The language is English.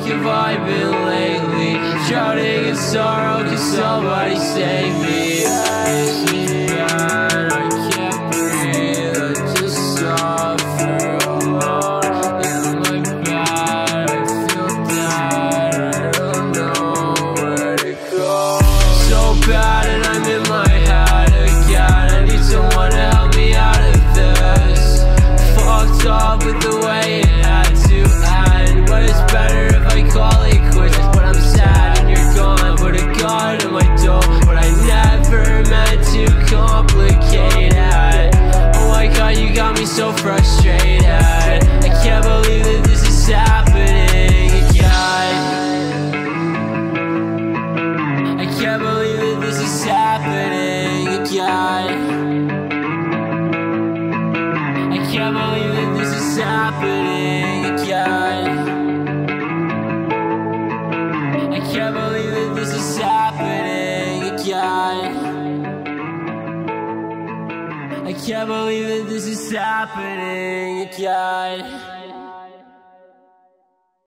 fuck have I been lately? Shouting in sorrow, can somebody save me? Me so frustrated. I can't believe that this is happening again. I can't believe that this is happening again. I can't believe that this is happening again. I can't believe that this is happening I can't believe that this is happening again.